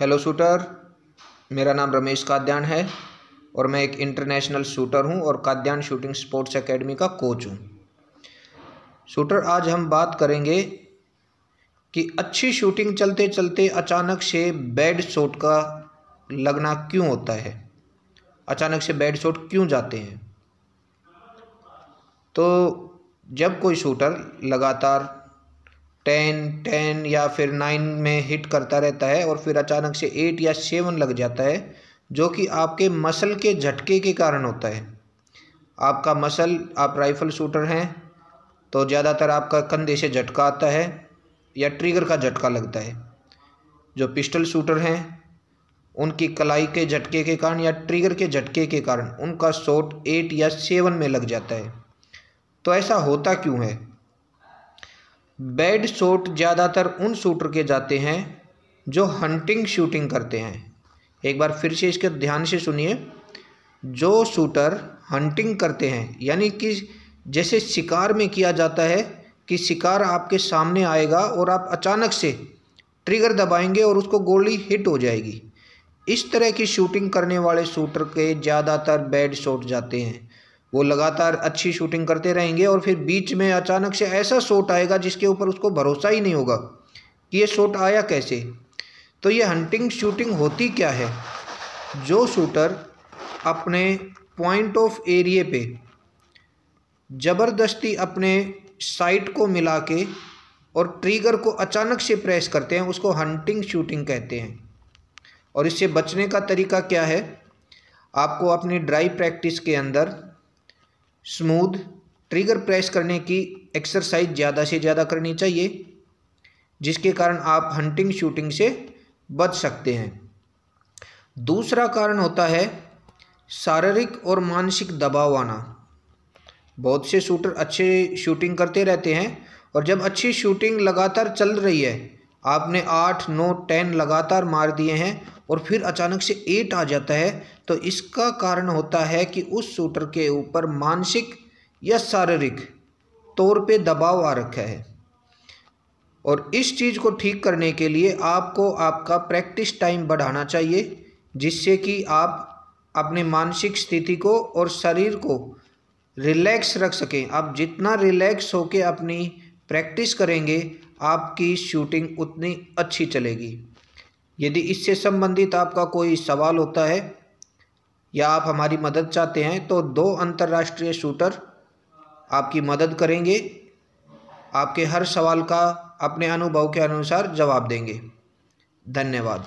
Hello shooter मेरा नाम रमेश काद्यान है और मैं एक इंटरनेशनल शूटर हूँ और काद्यान शूटिंग स्पोर्ट्स एकेडमी का कोच हूँ। शूटर आज हम बात करेंगे कि अच्छी शूटिंग चलते चलते अचानक से बैड शॉट का लगना क्यों होता है? अचानक से बैड शॉट क्यों जाते हैं? तो जब कोई शूटर लगातार टेन टेन या फिर नाइन में हिट करता रहता है और फिर अचानक से एट या सेवन लग जाता है, जो कि आपके मसल के झटके के कारण होता है। आपका मसल आप राइफल शूटर हैं तो ज़्यादातर आपका कंधे से झटका आता है या ट्रिगर का झटका लगता है। जो पिस्टल शूटर हैं, उनकी कलाई के झटके के कारण या ट्रिगर के झटके के कारण उनका शॉट एट या सेवन में लग जाता है। तो ऐसा होता क्यों है? बैड शॉट ज़्यादातर उन शूटर के जाते हैं जो हंटिंग शूटिंग करते हैं। एक बार फिर से इसके ध्यान से सुनिए। जो शूटर हंटिंग करते हैं, यानी कि जैसे शिकार में किया जाता है कि शिकार आपके सामने आएगा और आप अचानक से ट्रिगर दबाएँगे और उसको गोली हिट हो जाएगी। इस तरह की शूटिंग करने वाले शूटर के ज़्यादातर बैड शॉट जाते हैं। वो लगातार अच्छी शूटिंग करते रहेंगे और फिर बीच में अचानक से ऐसा शॉट आएगा जिसके ऊपर उसको भरोसा ही नहीं होगा कि ये शॉट आया कैसे? तो ये हंटिंग शूटिंग होती क्या है? जो शूटर अपने पॉइंट ऑफ़ एरिए पे ज़बरदस्ती अपने साइट को मिला के और ट्रिगर को अचानक से प्रेस करते हैं, उसको हंटिंग शूटिंग कहते हैं। और इससे बचने का तरीका क्या है? आपको अपनी ड्राई प्रैक्टिस के अंदर स्मूथ ट्रिगर प्रेस करने की एक्सरसाइज ज़्यादा से ज़्यादा करनी चाहिए, जिसके कारण आप हंटिंग शूटिंग से बच सकते हैं। दूसरा कारण होता है शारीरिक और मानसिक दबाव आना। बहुत से शूटर अच्छे शूटिंग करते रहते हैं और जब अच्छी शूटिंग लगातार चल रही है, आपने आठ, नौ टेन लगातार मार दिए हैं और फिर अचानक से एट आ जाता है तो इसका कारण होता है कि उस शूटर के ऊपर मानसिक या शारीरिक तौर पे दबाव आ रखा है। और इस चीज़ को ठीक करने के लिए आपको आपका प्रैक्टिस टाइम बढ़ाना चाहिए, जिससे कि आप अपने मानसिक स्थिति को और शरीर को रिलैक्स रख सकें। आप जितना रिलैक्स होकर अपनी प्रैक्टिस करेंगे, आपकी शूटिंग उतनी अच्छी चलेगी। यदि इससे संबंधित आपका कोई सवाल होता है या आप हमारी मदद चाहते हैं तो दो अंतर्राष्ट्रीय शूटर आपकी मदद करेंगे। आपके हर सवाल का अपने अनुभव के अनुसार जवाब देंगे। धन्यवाद।